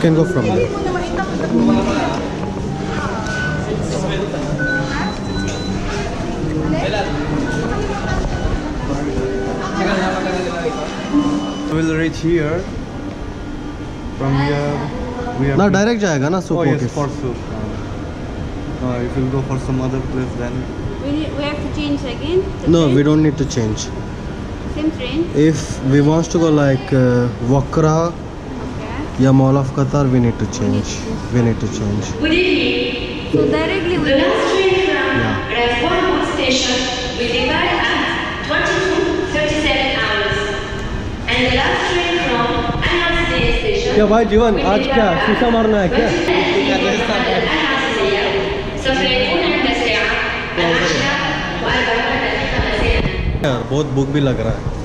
can go from there. We'll reach here. From here, we have ना to- direct जाएगा ना Oh सुपो yes, for soup. Uh, if you go for some other place, then We, need, we have to change again? the No, train? we don't need to change. Same train? If we want to go like uh, Wakra Yeah, Mall of Qatar, we need to change. We need to change. Good evening. So directly The last train from yeah. Rathbone Station will depart at 22.37 hours. And the last train from anand Station क्या भाई जीवन आज क्या शीशा मारना है क्या यार बहुत भूख भी लग रहा है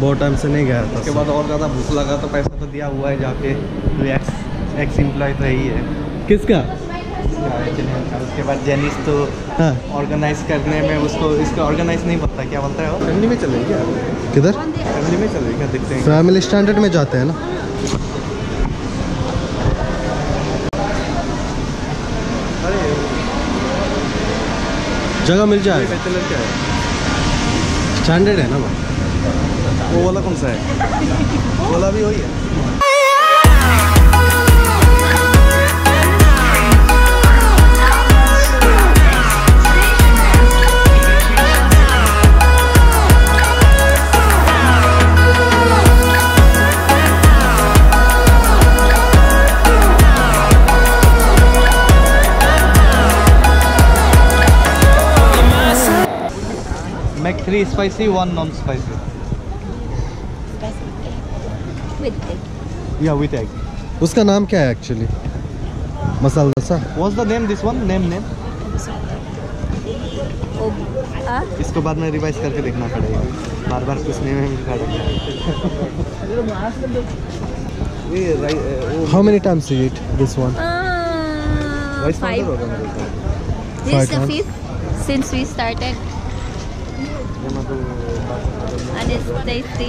बहुत टाइम से नहीं गया था उसके बाद और ज़्यादा भूख लगा तो पैसा तो दिया हुआ है जाके। तो एक्स एक्स एम्प्लॉय तो यही है किसका? उसके बाद जेनिस तो हाँ। ऑर्गेनाइज करने में उसको इसका ऑर्गेनाइज नहीं पता क्या बोलता है फैमिली में चले क्या? किधर? फैमिली में चले क्या? दिखते हैं। फैमिली स्टैंडर्ड में जाते हैं ना। अरे। जगह मिल है। स्टैंडर्ड है ना भाई वो वाला कौन सा है? वाला भी वही है। Mac three spicy one non spicy with it. या विथ एग उसका नाम क्या है actually masala dosa what's the name this one name name Oh, ah? इसको बाद में रिवाइज करके देखना पड़ेगा। बार बार पूछने में भी खड़ा ये how many times you eat this one This is the fifth since we started. ये मैं तो and it's tasty.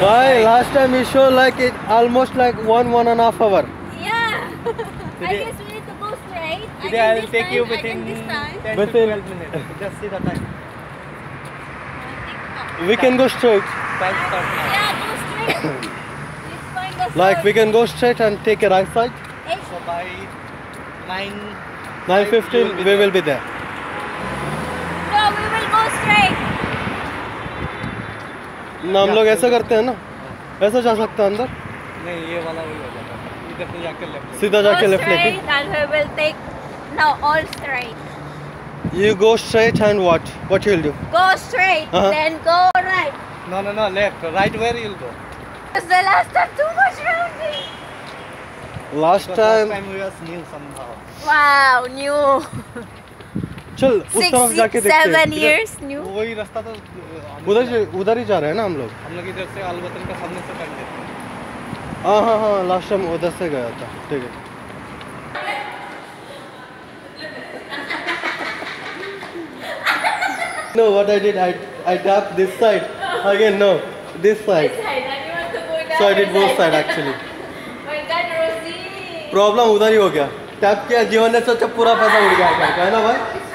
Why last time you show like it almost like one one and a half hour. yeah. I Today- guess we need to go straight. Today I will take you within this time. 10 Within- to 12 minutes. Just see the time. We can go straight. Time start now. Yeah, go straight. Let's find the Like we can go straight and take a right side. Eight. So by 9 9:15 we will be there. No, we will go straight. ना हम लोग ऐसा करते हैं ना ऐसा जा सकते हैं अंदर नहीं ये वाला वही हो जाता है इधर से जाकर लेफ़्ट सीधा जाके लेफ़्ट लेके and we will take. No, all straight. You go straight and what? What you'll do? Go straight, Uh-huh. then go right. No no no left right where you'll go. Because the last time too much rounding. Last Because time last time we was new somehow. Wow, new. चल उस तरफ़ जाके देखते हैं seven years new. वही रास्ता तो उधर से उधर ही जा रहे हैं ना हम लोग हम लोग इधर से अलवतन का सामने से कर लेते हैं हाँ हाँ हाँ लास्ट टाइम उधर से गया था ठीक है No, what I did, I I tapped this side. Again, no, this side. So I did both side actually. My God, Rosie. Problem उधर ही हो गया टैप किया जीवन ने सोचा पूरा पैसा उड़ गया है ना भाई